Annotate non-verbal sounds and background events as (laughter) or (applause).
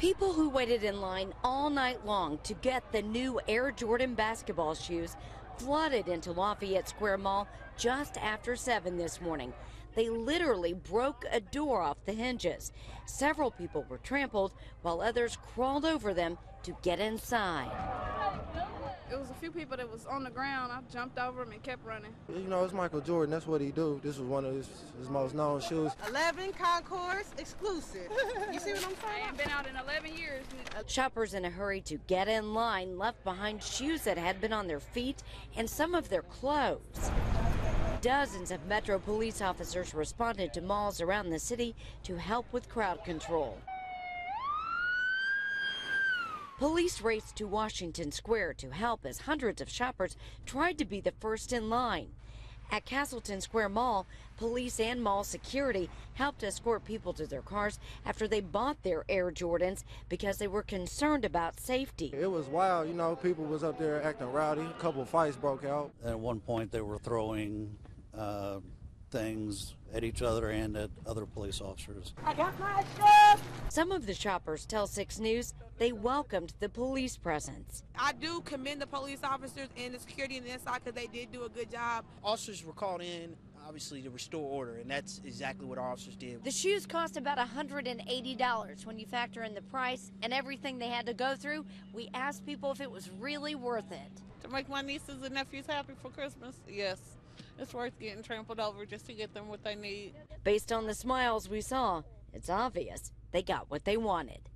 People who waited in line all night long to get the new Air Jordan basketball shoes flooded into Lafayette Square Mall just after 7 this morning. They literally broke a door off the hinges. Several people were trampled while others crawled over them to get inside. It was a few people that was on the ground. I jumped over them and kept running. You know, it's Michael Jordan. That's what he do. This was one of his, his most known shoes. 11 Concords exclusive. You see what I'm saying? (laughs) I saying? ain't been out in 11 years. Shoppers in a hurry to get in line left behind shoes that had been on their feet and some of their clothes. Dozens of Metro police officers responded to malls around the city to help with crowd control. Police raced to Washington Square to help as hundreds of shoppers tried to be the first in line. At Castleton Square Mall, police and mall security helped escort people to their cars after they bought their Air Jordans because they were concerned about safety. It was wild. You know, people was up there acting rowdy. A couple fights broke out. At one point, they were throwing uh, things at each other and at other police officers. I got my stuff. Some of the shoppers tell 6 News they welcomed the police presence. I do commend the police officers and the security on the inside because they did do a good job. Officers were called in, obviously, to restore order, and that's exactly what our officers did. The shoes cost about $180 when you factor in the price and everything they had to go through. We asked people if it was really worth it. To make my nieces and nephews happy for Christmas, yes. It's worth getting trampled over just to get them what they need. Based on the smiles we saw, it's obvious they got what they wanted.